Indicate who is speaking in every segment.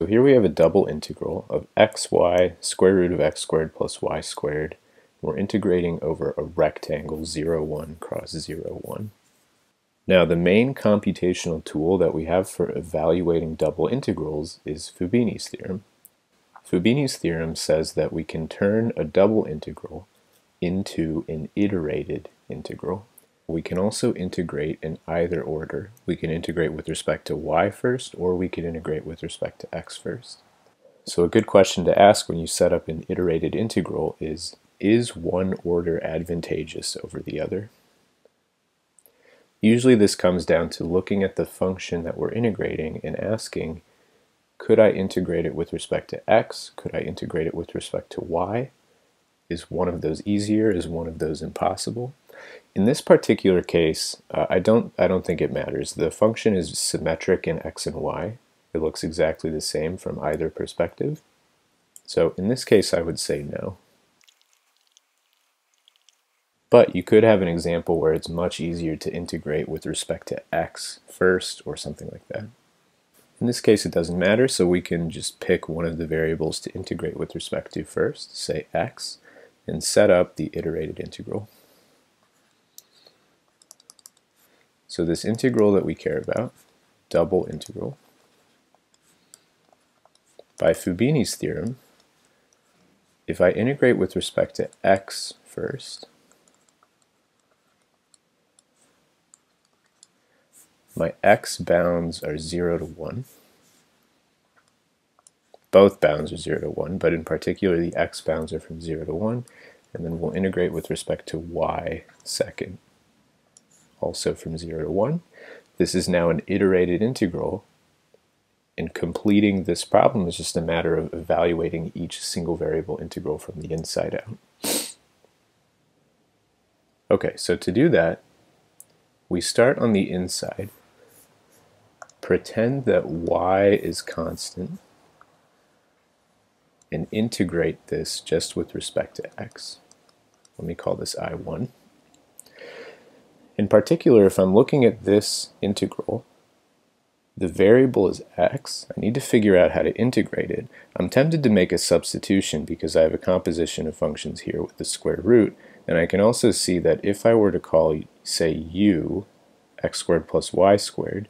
Speaker 1: So here we have a double integral of xy square root of x squared plus y squared. We're integrating over a rectangle 0, 1 cross 0, 1. Now the main computational tool that we have for evaluating double integrals is Fubini's theorem. Fubini's theorem says that we can turn a double integral into an iterated integral. We can also integrate in either order. We can integrate with respect to y first, or we can integrate with respect to x first. So a good question to ask when you set up an iterated integral is, is one order advantageous over the other? Usually this comes down to looking at the function that we're integrating and asking, could I integrate it with respect to x? Could I integrate it with respect to y? Is one of those easier? Is one of those impossible? In this particular case, uh, I don't I don't think it matters. The function is symmetric in x and y. It looks exactly the same from either perspective. So in this case, I would say no. But you could have an example where it's much easier to integrate with respect to x first or something like that. In this case, it doesn't matter, so we can just pick one of the variables to integrate with respect to first, say x, and set up the iterated integral. So this integral that we care about, double integral, by Fubini's theorem, if I integrate with respect to x first, my x bounds are 0 to 1. Both bounds are 0 to 1, but in particular the x bounds are from 0 to 1, and then we'll integrate with respect to y second also from 0 to 1. This is now an iterated integral, and completing this problem is just a matter of evaluating each single variable integral from the inside out. Okay, so to do that, we start on the inside, pretend that y is constant, and integrate this just with respect to x. Let me call this I1. In particular, if I'm looking at this integral, the variable is x. I need to figure out how to integrate it. I'm tempted to make a substitution because I have a composition of functions here with the square root, and I can also see that if I were to call, say, u x squared plus y squared,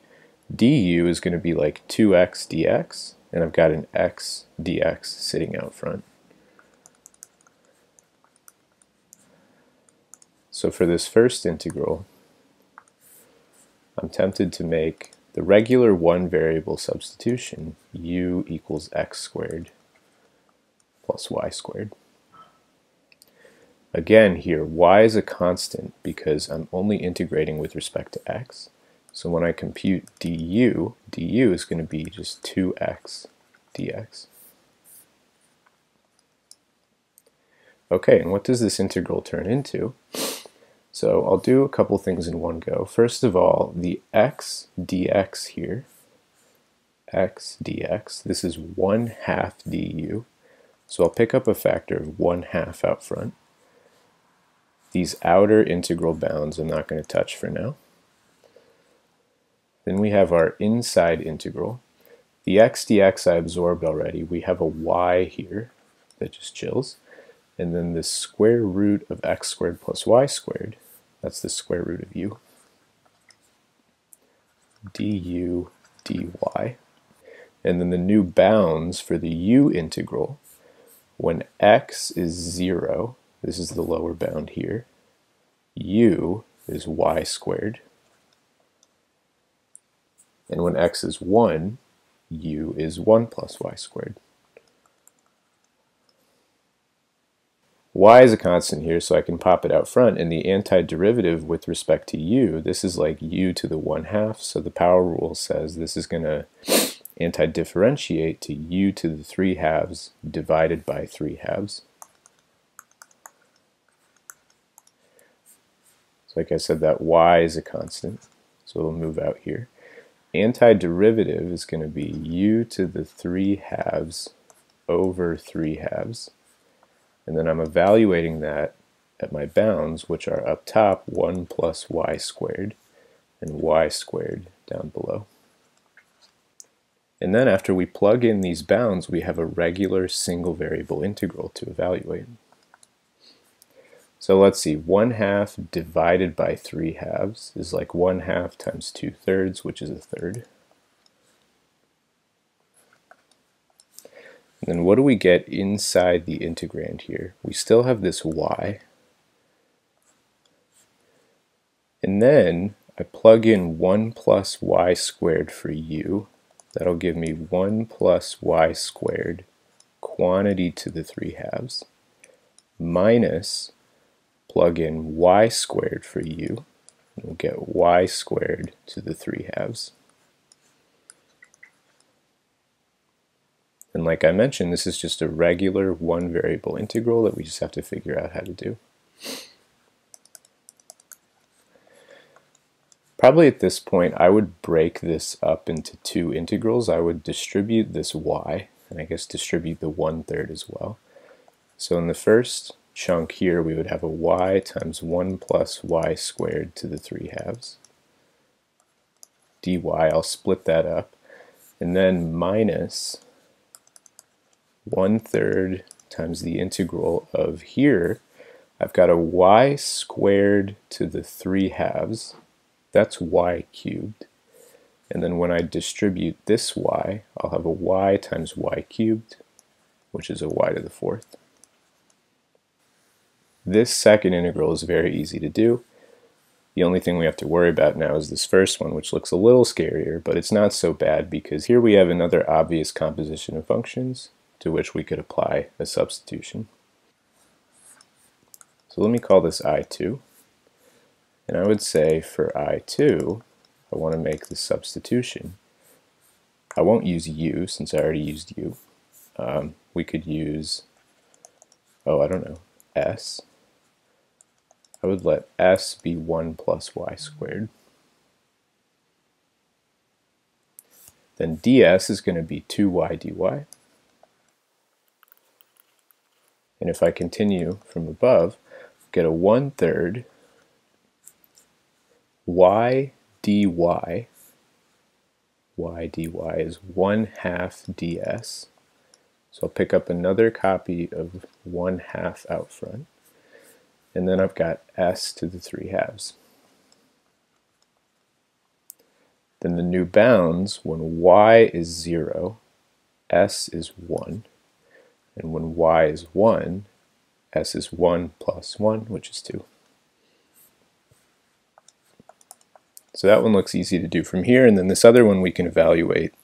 Speaker 1: du is going to be like 2x dx, and I've got an x dx sitting out front. So for this first integral, I'm tempted to make the regular one variable substitution, u equals x squared plus y squared. Again here, y is a constant because I'm only integrating with respect to x. So when I compute du, du is going to be just 2x dx. Okay, and what does this integral turn into? So I'll do a couple things in one go. First of all, the x dx here, x dx, this is 1 half du. So I'll pick up a factor of 1 half out front. These outer integral bounds I'm not going to touch for now. Then we have our inside integral. The x dx I absorbed already. We have a y here that just chills. And then the square root of x squared plus y squared that's the square root of u. du dy. And then the new bounds for the u integral, when x is 0, this is the lower bound here, u is y squared. And when x is 1, u is 1 plus y squared. Y is a constant here, so I can pop it out front, and the antiderivative with respect to u, this is like u to the 1 half, so the power rule says this is going to antidifferentiate to u to the 3 halves divided by 3 halves. So like I said, that y is a constant, so it'll move out here. Antiderivative is going to be u to the 3 halves over 3 halves. And then I'm evaluating that at my bounds, which are up top 1 plus y squared and y squared down below. And then after we plug in these bounds, we have a regular single variable integral to evaluate. So let's see, 1 half divided by 3 halves is like 1 half times 2 thirds, which is a third. And then what do we get inside the integrand here? We still have this y. And then I plug in 1 plus y squared for u. That'll give me 1 plus y squared quantity to the 3 halves minus plug in y squared for u. We'll get y squared to the 3 halves. And like I mentioned, this is just a regular one variable integral that we just have to figure out how to do. Probably at this point I would break this up into two integrals. I would distribute this y, and I guess distribute the one-third as well. So in the first chunk here we would have a y times 1 plus y squared to the 3 halves dy. I'll split that up. And then minus one third times the integral of here, I've got a y squared to the 3 halves. That's y cubed. And then when I distribute this y, I'll have a y times y cubed, which is a y to the fourth. This second integral is very easy to do. The only thing we have to worry about now is this first one, which looks a little scarier, but it's not so bad because here we have another obvious composition of functions to which we could apply a substitution. So let me call this I2. And I would say for I2, I want to make the substitution. I won't use U since I already used U. Um, we could use, oh, I don't know, S. I would let S be 1 plus y squared. Then ds is going to be 2y dy. And if I continue from above, get a one-third y dy, y dy is 1 half ds. So I'll pick up another copy of 1 half out front. And then I've got s to the 3 halves. Then the new bounds, when y is 0, s is 1. And when y is 1, s is 1 plus 1, which is 2. So that one looks easy to do from here, and then this other one we can evaluate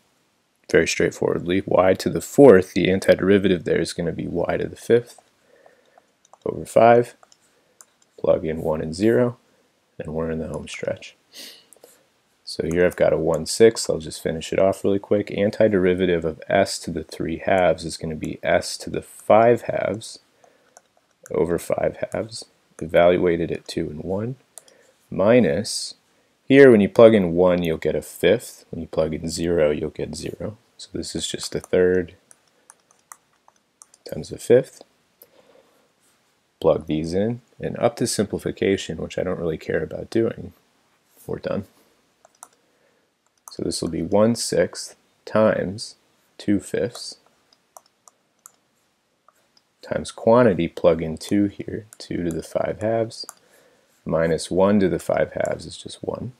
Speaker 1: very straightforwardly. y to the fourth, the antiderivative there is going to be y to the fifth over 5. Plug in 1 and 0, and we're in the home stretch. So here I've got a 1 6. I'll just finish it off really quick. Antiderivative of s to the 3 halves is going to be s to the 5 halves over 5 halves, evaluated at 2 and 1, minus, here when you plug in 1 you'll get a fifth, when you plug in 0 you'll get 0. So this is just a third times a fifth. Plug these in, and up to simplification, which I don't really care about doing, we're done. So this will be 1 sixth times 2 fifths times quantity, plug in 2 here, 2 to the 5 halves, minus 1 to the 5 halves is just 1,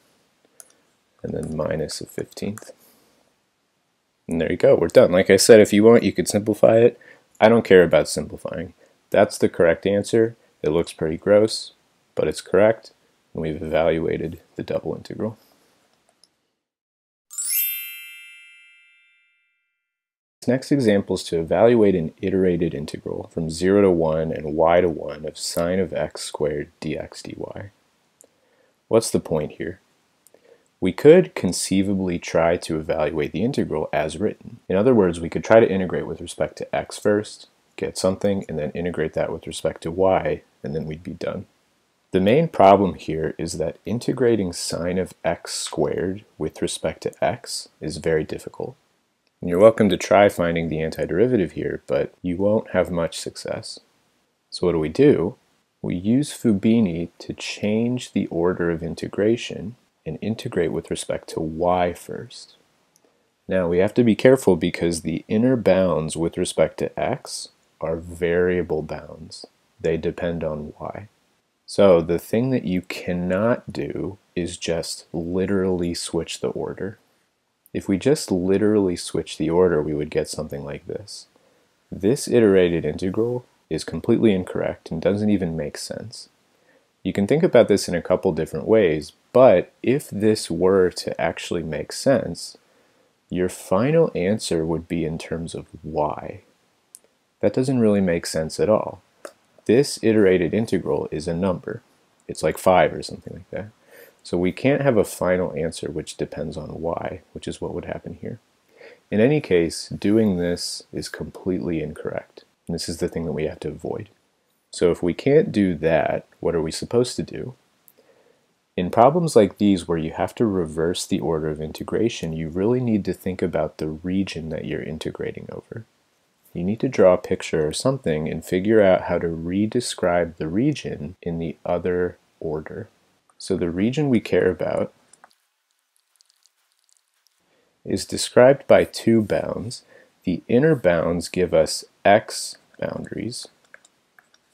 Speaker 1: and then minus a 15th. And there you go, we're done. Like I said, if you want, you could simplify it. I don't care about simplifying. That's the correct answer. It looks pretty gross, but it's correct, and we've evaluated the double integral. This next example is to evaluate an iterated integral from 0 to 1 and y to 1 of sine of x squared dx dy. What's the point here? We could conceivably try to evaluate the integral as written. In other words, we could try to integrate with respect to x first, get something, and then integrate that with respect to y, and then we'd be done. The main problem here is that integrating sine of x squared with respect to x is very difficult. And you're welcome to try finding the antiderivative here, but you won't have much success. So what do we do? We use Fubini to change the order of integration and integrate with respect to y first. Now we have to be careful because the inner bounds with respect to x are variable bounds. They depend on y. So the thing that you cannot do is just literally switch the order. If we just literally switch the order, we would get something like this. This iterated integral is completely incorrect and doesn't even make sense. You can think about this in a couple different ways, but if this were to actually make sense, your final answer would be in terms of y. That doesn't really make sense at all. This iterated integral is a number. It's like 5 or something like that. So we can't have a final answer which depends on y, which is what would happen here. In any case, doing this is completely incorrect. And this is the thing that we have to avoid. So if we can't do that, what are we supposed to do? In problems like these where you have to reverse the order of integration, you really need to think about the region that you're integrating over. You need to draw a picture or something and figure out how to re-describe the region in the other order. So the region we care about is described by two bounds. The inner bounds give us x boundaries.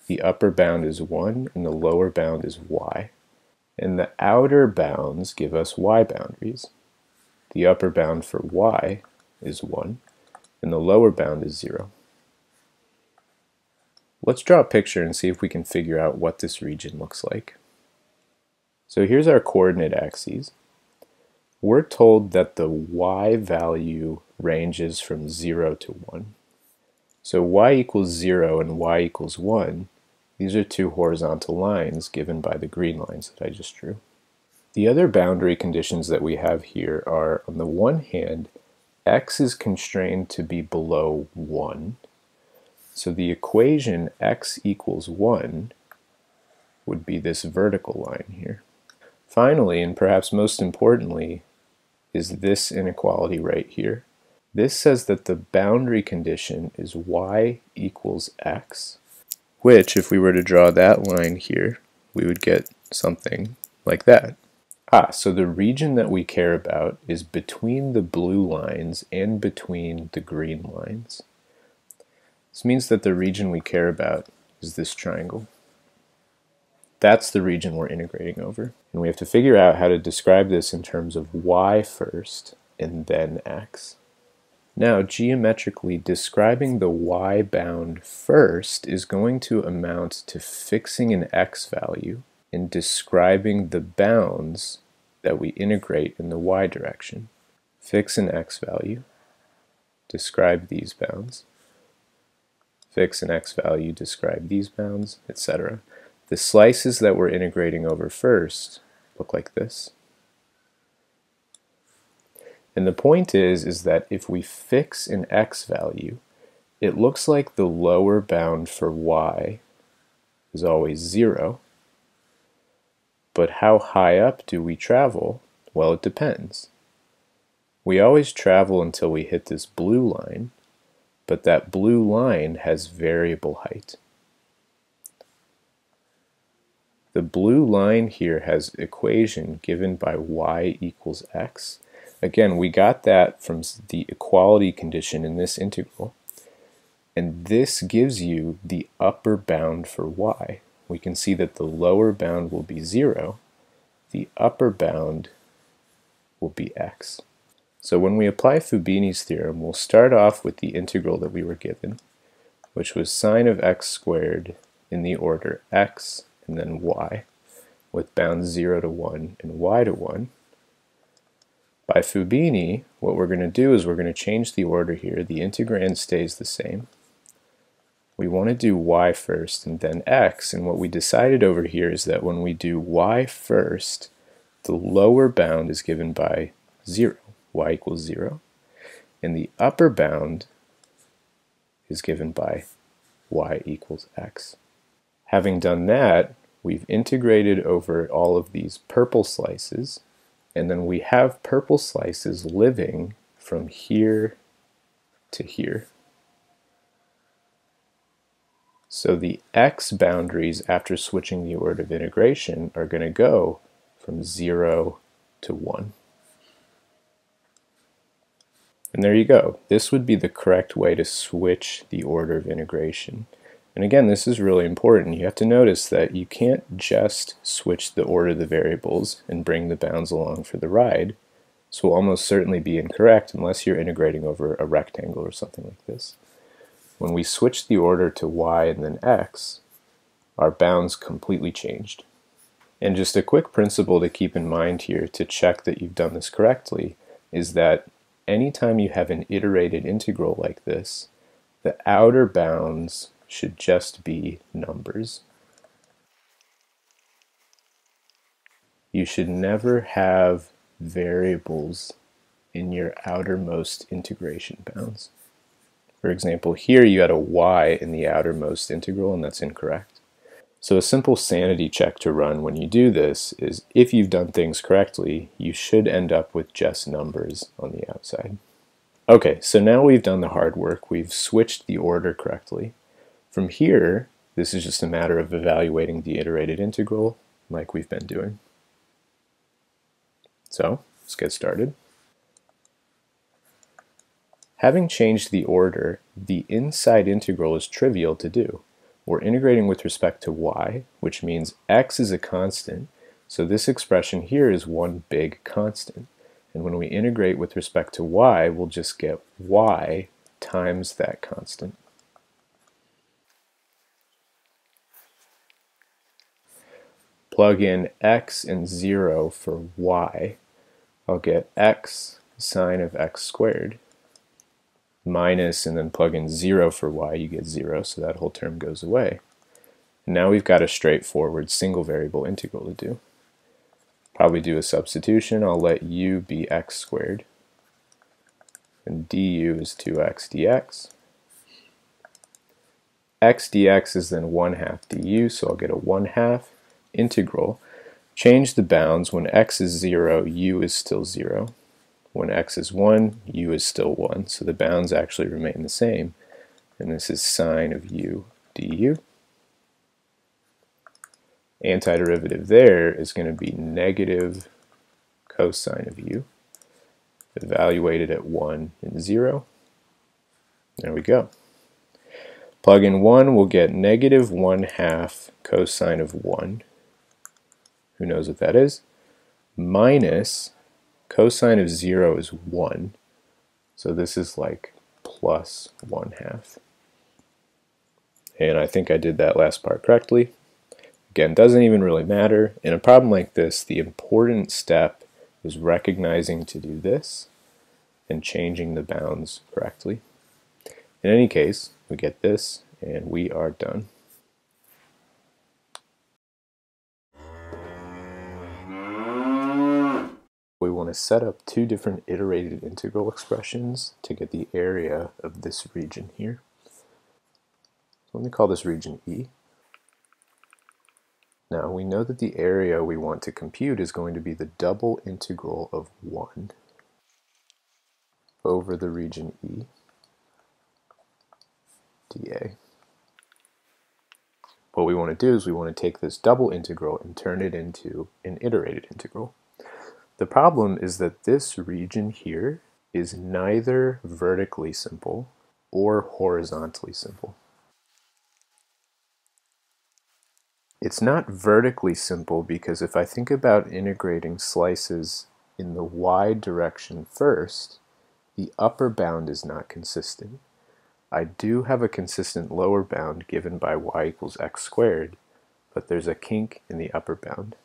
Speaker 1: The upper bound is 1 and the lower bound is y. And the outer bounds give us y boundaries. The upper bound for y is 1 and the lower bound is 0. Let's draw a picture and see if we can figure out what this region looks like. So here's our coordinate axes. We're told that the y value ranges from 0 to 1. So y equals 0 and y equals 1, these are two horizontal lines given by the green lines that I just drew. The other boundary conditions that we have here are, on the one hand, x is constrained to be below 1. So the equation x equals 1 would be this vertical line here. Finally, and perhaps most importantly, is this inequality right here. This says that the boundary condition is y equals x, which, if we were to draw that line here, we would get something like that. Ah, so the region that we care about is between the blue lines and between the green lines. This means that the region we care about is this triangle. That's the region we're integrating over. And we have to figure out how to describe this in terms of y first and then x. Now, geometrically, describing the y-bound first is going to amount to fixing an x value and describing the bounds that we integrate in the y direction. Fix an x value, describe these bounds. Fix an x value, describe these bounds, etc. The slices that we're integrating over first look like this. And the point is, is that if we fix an x value, it looks like the lower bound for y is always 0, but how high up do we travel? Well, it depends. We always travel until we hit this blue line, but that blue line has variable height. The blue line here has equation given by y equals x. Again, we got that from the equality condition in this integral. And this gives you the upper bound for y we can see that the lower bound will be 0, the upper bound will be x. So when we apply Fubini's theorem, we'll start off with the integral that we were given, which was sine of x squared in the order x and then y, with bounds 0 to 1 and y to 1. By Fubini, what we're going to do is we're going to change the order here. The integrand stays the same we want to do y first and then x, and what we decided over here is that when we do y first, the lower bound is given by 0, y equals 0, and the upper bound is given by y equals x. Having done that, we've integrated over all of these purple slices, and then we have purple slices living from here to here. So the x boundaries after switching the order of integration are going to go from 0 to 1. And there you go. This would be the correct way to switch the order of integration. And again, this is really important. You have to notice that you can't just switch the order of the variables and bring the bounds along for the ride. This will almost certainly be incorrect unless you're integrating over a rectangle or something like this. When we switch the order to y and then x, our bounds completely changed. And just a quick principle to keep in mind here to check that you've done this correctly is that anytime you have an iterated integral like this, the outer bounds should just be numbers. You should never have variables in your outermost integration bounds. For example, here you had a y in the outermost integral, and that's incorrect. So a simple sanity check to run when you do this is if you've done things correctly, you should end up with just numbers on the outside. Okay, so now we've done the hard work. We've switched the order correctly. From here, this is just a matter of evaluating the iterated integral like we've been doing. So, let's get started. Having changed the order, the inside integral is trivial to do. We're integrating with respect to y, which means x is a constant, so this expression here is one big constant. And when we integrate with respect to y, we'll just get y times that constant. Plug in x and 0 for y. I'll get x sine of x squared minus, and then plug in 0 for y, you get 0, so that whole term goes away. And now we've got a straightforward single variable integral to do. Probably do a substitution. I'll let u be x squared. And du is 2x dx. x dx is then 1 half du, so I'll get a 1 half integral. Change the bounds. When x is 0, u is still 0. When x is 1, u is still 1, so the bounds actually remain the same. And this is sine of u du. Antiderivative there is going to be negative cosine of u, evaluated at 1 and 0. There we go. Plug in 1, we'll get negative 1 half cosine of 1. Who knows what that is? Minus Cosine of 0 is 1. So this is like plus 1 half. And I think I did that last part correctly. Again, doesn't even really matter. In a problem like this, the important step is recognizing to do this and changing the bounds correctly. In any case, we get this and we are done. Want to set up two different iterated integral expressions to get the area of this region here. So let me call this region E. Now we know that the area we want to compute is going to be the double integral of 1 over the region E dA. What we want to do is we want to take this double integral and turn it into an iterated integral. The problem is that this region here is neither vertically simple or horizontally simple. It's not vertically simple because if I think about integrating slices in the y direction first, the upper bound is not consistent. I do have a consistent lower bound given by y equals x squared, but there's a kink in the upper bound.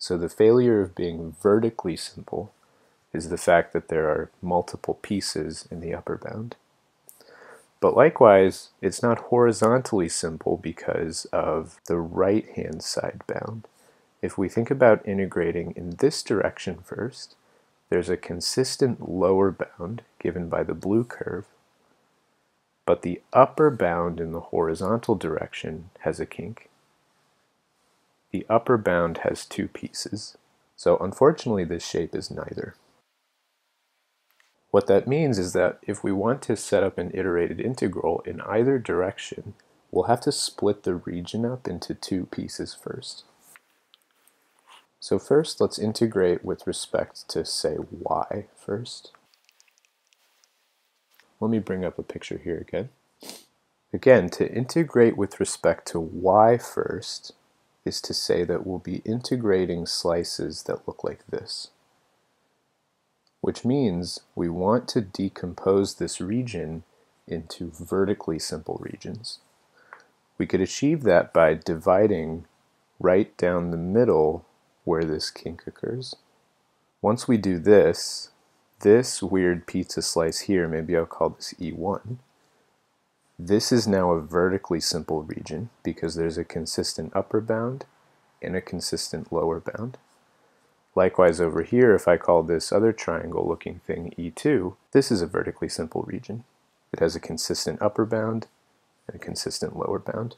Speaker 1: So the failure of being vertically simple is the fact that there are multiple pieces in the upper bound. But likewise, it's not horizontally simple because of the right-hand side bound. If we think about integrating in this direction first, there's a consistent lower bound given by the blue curve, but the upper bound in the horizontal direction has a kink, the upper bound has two pieces, so unfortunately this shape is neither. What that means is that if we want to set up an iterated integral in either direction, we'll have to split the region up into two pieces first. So first, let's integrate with respect to, say, y first. let me bring up a picture here again. Again, to integrate with respect to y first is to say that we'll be integrating slices that look like this, which means we want to decompose this region into vertically simple regions. We could achieve that by dividing right down the middle where this kink occurs. Once we do this, this weird pizza slice here, maybe I'll call this E1, this is now a vertically simple region because there's a consistent upper bound and a consistent lower bound. Likewise over here, if I call this other triangle looking thing E2, this is a vertically simple region. It has a consistent upper bound and a consistent lower bound.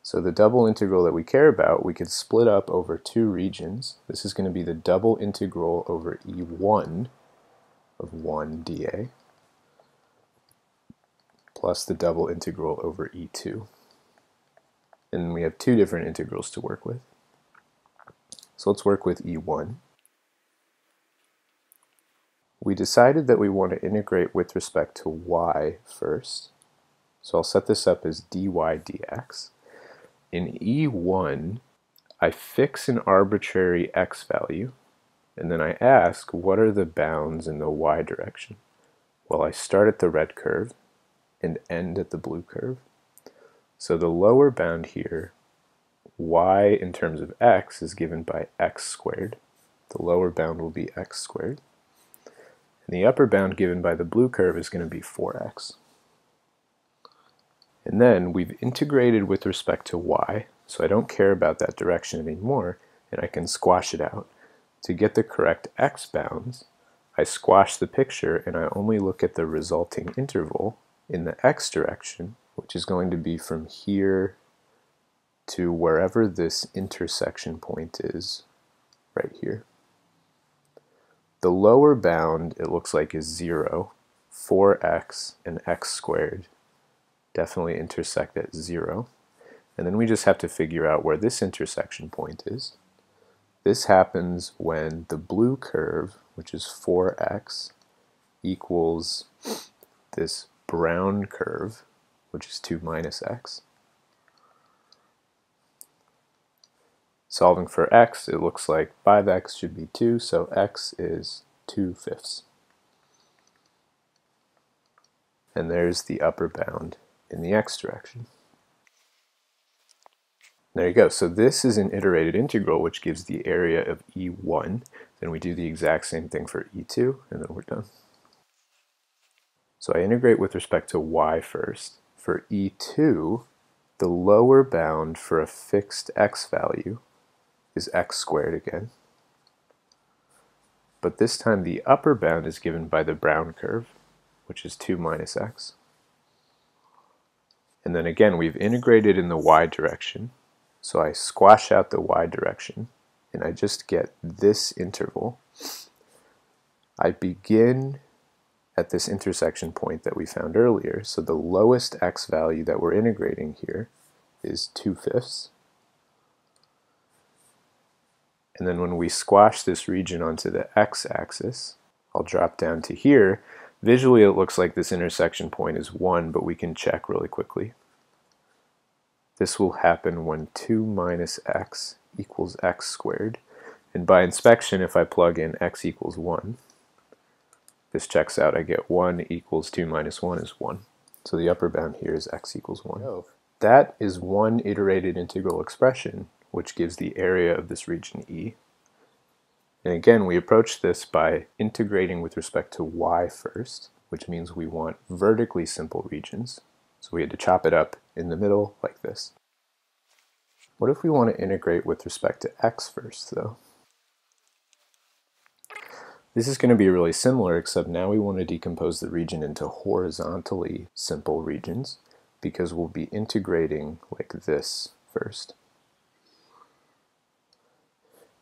Speaker 1: So the double integral that we care about, we could split up over two regions. This is going to be the double integral over E1 of 1 dA plus the double integral over E2. And we have two different integrals to work with. So let's work with E1. We decided that we want to integrate with respect to y first. So I'll set this up as dy dx. In E1, I fix an arbitrary x value, and then I ask what are the bounds in the y direction. Well, I start at the red curve and end at the blue curve. So the lower bound here, y in terms of x is given by x squared. The lower bound will be x squared. And the upper bound given by the blue curve is going to be 4x. And then we've integrated with respect to y, so I don't care about that direction anymore, and I can squash it out. To get the correct x bounds, I squash the picture and I only look at the resulting interval in the x direction, which is going to be from here to wherever this intersection point is, right here. The lower bound, it looks like, is 0. 4x and x squared definitely intersect at 0. And then we just have to figure out where this intersection point is. This happens when the blue curve, which is 4x, equals this brown curve, which is 2 minus x. Solving for x, it looks like 5x should be 2, so x is 2 fifths. And there's the upper bound in the x direction. There you go. So this is an iterated integral, which gives the area of E1. Then we do the exact same thing for E2, and then we're done. So I integrate with respect to y first. For E2, the lower bound for a fixed x value is x squared again. But this time the upper bound is given by the brown curve, which is 2 minus x. And then again, we've integrated in the y direction. So I squash out the y direction, and I just get this interval. I begin at this intersection point that we found earlier. So the lowest x value that we're integrating here is 2 fifths. And then when we squash this region onto the x-axis, I'll drop down to here, Visually, it looks like this intersection point is 1, but we can check really quickly. This will happen when 2 minus x equals x squared. And by inspection, if I plug in x equals 1, this checks out. I get 1 equals 2 minus 1 is 1. So the upper bound here is x equals 1. Oh. That is one iterated integral expression, which gives the area of this region E. And again, we approach this by integrating with respect to y first, which means we want vertically simple regions. So we had to chop it up in the middle like this. What if we want to integrate with respect to x first, though? This is going to be really similar, except now we want to decompose the region into horizontally simple regions, because we'll be integrating like this first.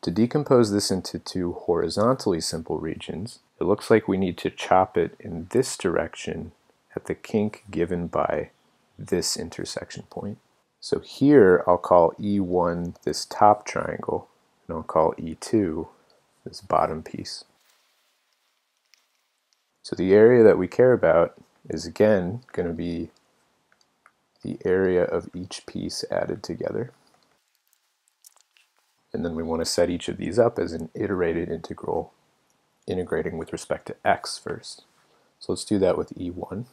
Speaker 1: To decompose this into two horizontally simple regions, it looks like we need to chop it in this direction at the kink given by this intersection point. So here I'll call E1 this top triangle, and I'll call E2 this bottom piece. So the area that we care about is again going to be the area of each piece added together. And then we want to set each of these up as an iterated integral, integrating with respect to x first. So let's do that with E1.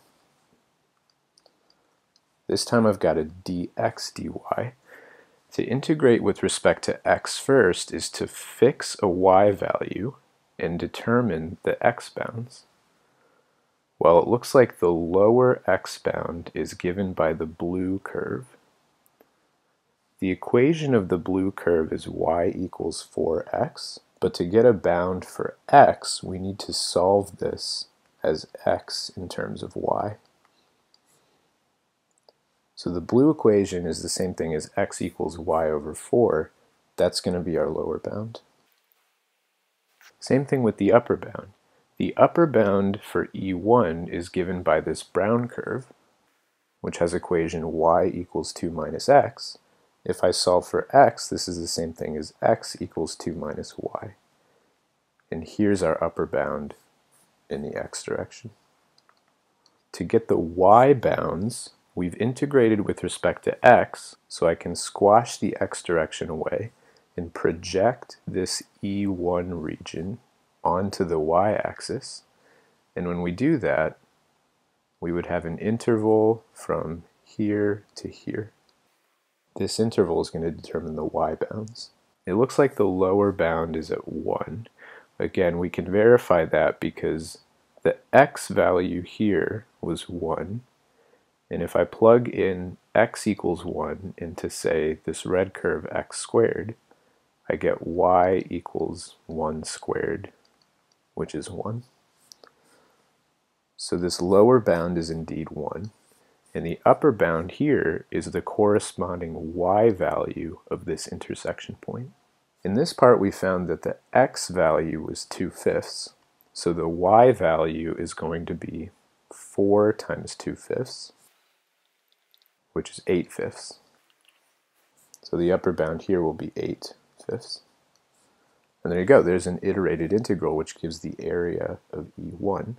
Speaker 1: This time I've got a dx dy. To integrate with respect to x first is to fix a y value and determine the x bounds. Well, it looks like the lower x bound is given by the blue curve. The equation of the blue curve is y equals 4x, but to get a bound for x, we need to solve this as x in terms of y. So the blue equation is the same thing as x equals y over 4. That's going to be our lower bound. Same thing with the upper bound. The upper bound for E1 is given by this brown curve, which has equation y equals 2 minus x. If I solve for x, this is the same thing as x equals 2 minus y. And here's our upper bound in the x direction. To get the y bounds, we've integrated with respect to x, so I can squash the x direction away and project this E1 region onto the y-axis. And when we do that, we would have an interval from here to here. This interval is going to determine the y bounds. It looks like the lower bound is at 1. Again, we can verify that because the x value here was 1. And if I plug in x equals 1 into, say, this red curve x squared, I get y equals 1 squared which is 1. So this lower bound is indeed 1. And the upper bound here is the corresponding y value of this intersection point. In this part we found that the x value was 2 fifths, so the y value is going to be 4 times 2 fifths, which is 8 fifths. So the upper bound here will be 8 fifths. And there you go, there's an iterated integral which gives the area of E1.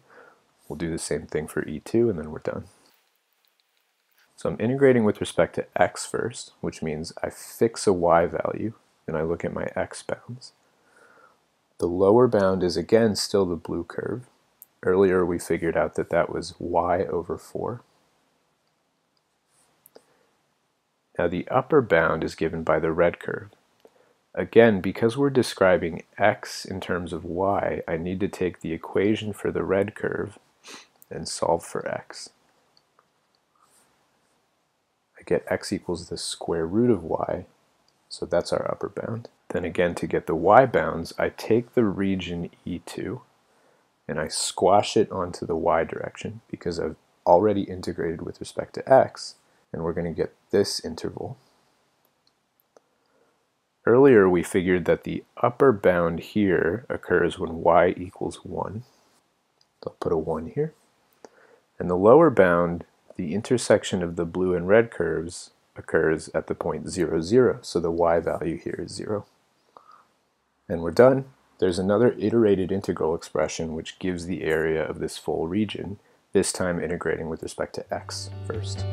Speaker 1: We'll do the same thing for E2 and then we're done. So I'm integrating with respect to x first, which means I fix a y value and I look at my x bounds. The lower bound is again still the blue curve. Earlier we figured out that that was y over 4. Now the upper bound is given by the red curve. Again, because we're describing x in terms of y, I need to take the equation for the red curve and solve for x. I get x equals the square root of y, so that's our upper bound. Then again, to get the y bounds, I take the region E2 and I squash it onto the y direction because I've already integrated with respect to x, and we're going to get this interval Earlier we figured that the upper bound here occurs when y equals 1. So I'll put a 1 here. And the lower bound, the intersection of the blue and red curves, occurs at the point 0, 0. So the y value here is 0. And we're done. There's another iterated integral expression which gives the area of this full region, this time integrating with respect to x first.